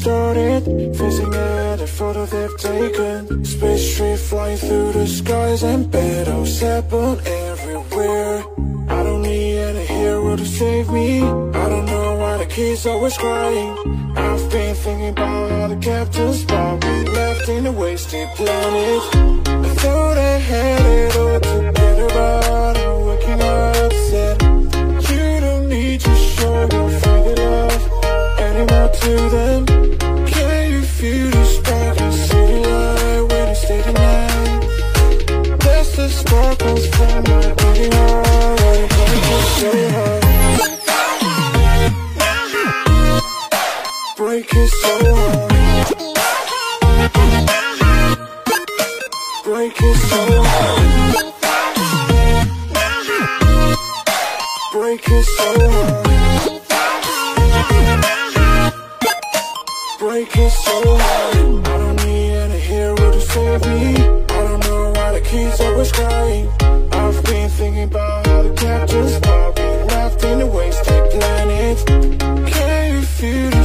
started Facing at a photo they've taken. Space tree flying through the skies And battles happen everywhere. I don't need any hero to save me. I don't know why the kids always crying. I've been thinking about all the captains we left in a wasted planet. I thought I had it all together But I'm waking up upset You don't need to show your love Anymore them. Can you feel the spark in city light When you stay the night That's the sparkles from my beating heart break it so hard Break it so hard. Break it so hard. Break it so hard breaking so hard. I don't need any hero to save me I don't know why the kids always crying. I've been thinking about how the captain's are being left in a wasted planet. Can you feel